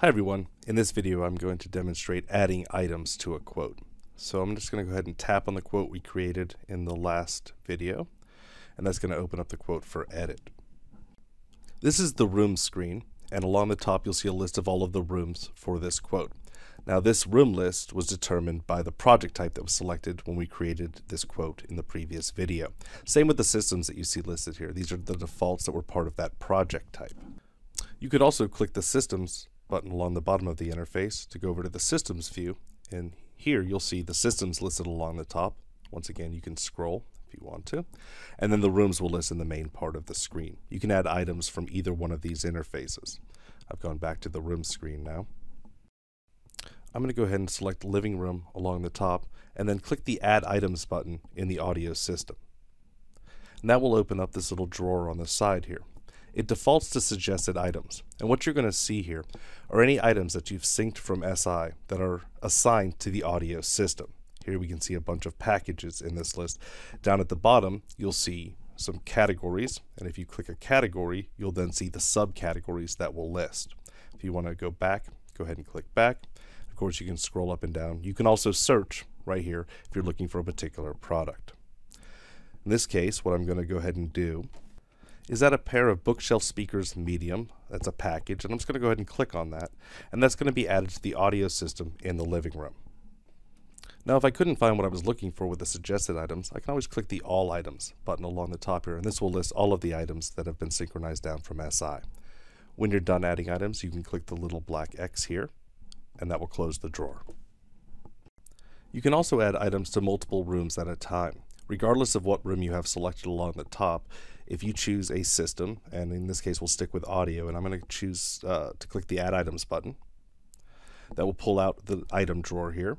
Hi everyone, in this video I'm going to demonstrate adding items to a quote. So I'm just going to go ahead and tap on the quote we created in the last video, and that's going to open up the quote for edit. This is the room screen, and along the top you'll see a list of all of the rooms for this quote. Now this room list was determined by the project type that was selected when we created this quote in the previous video. Same with the systems that you see listed here. These are the defaults that were part of that project type. You could also click the systems button along the bottom of the interface to go over to the systems view and here you'll see the systems listed along the top. Once again you can scroll if you want to and then the rooms will list in the main part of the screen. You can add items from either one of these interfaces. I've gone back to the room screen now. I'm going to go ahead and select living room along the top and then click the add items button in the audio system. And that will open up this little drawer on the side here. It defaults to suggested items. And what you're going to see here are any items that you've synced from SI that are assigned to the audio system. Here we can see a bunch of packages in this list. Down at the bottom, you'll see some categories. And if you click a category, you'll then see the subcategories that will list. If you want to go back, go ahead and click back Of course, you can scroll up and down. You can also search right here if you're looking for a particular product. In this case, what I'm going to go ahead and do is that a pair of bookshelf speakers medium. That's a package, and I'm just going to go ahead and click on that. And that's going to be added to the audio system in the living room. Now, if I couldn't find what I was looking for with the suggested items, I can always click the All Items button along the top here, and this will list all of the items that have been synchronized down from SI. When you're done adding items, you can click the little black X here, and that will close the drawer. You can also add items to multiple rooms at a time. Regardless of what room you have selected along the top, if you choose a system, and in this case we'll stick with audio, and I'm going to choose uh, to click the Add Items button. That will pull out the item drawer here.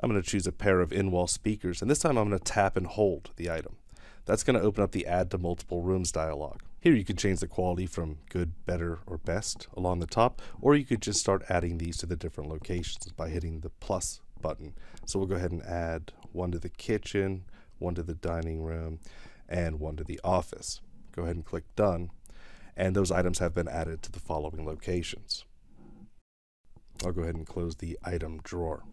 I'm going to choose a pair of in-wall speakers, and this time I'm going to tap and hold the item. That's going to open up the Add to Multiple Rooms dialog. Here you can change the quality from good, better, or best along the top, or you could just start adding these to the different locations by hitting the plus button. So we'll go ahead and add one to the kitchen, one to the dining room, and one to the office. Go ahead and click done, and those items have been added to the following locations. I'll go ahead and close the item drawer.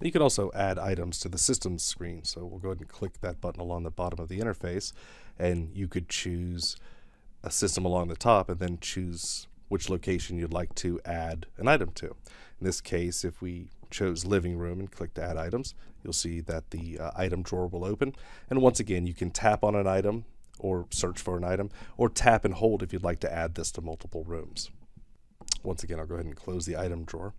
You can also add items to the systems screen. So we'll go ahead and click that button along the bottom of the interface and you could choose a system along the top and then choose which location you'd like to add an item to. In this case, if we chose living room and clicked add items, you'll see that the uh, item drawer will open. And once again, you can tap on an item or search for an item or tap and hold if you'd like to add this to multiple rooms. Once again, I'll go ahead and close the item drawer.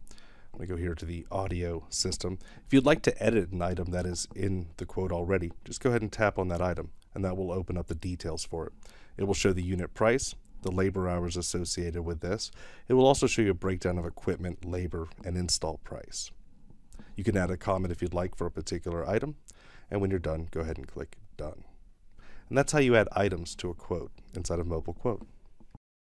Let me go here to the audio system. If you'd like to edit an item that is in the quote already, just go ahead and tap on that item and that will open up the details for it. It will show the unit price, the labor hours associated with this. It will also show you a breakdown of equipment, labor, and install price. You can add a comment if you'd like for a particular item, and when you're done, go ahead and click Done. And that's how you add items to a quote inside of Mobile Quote.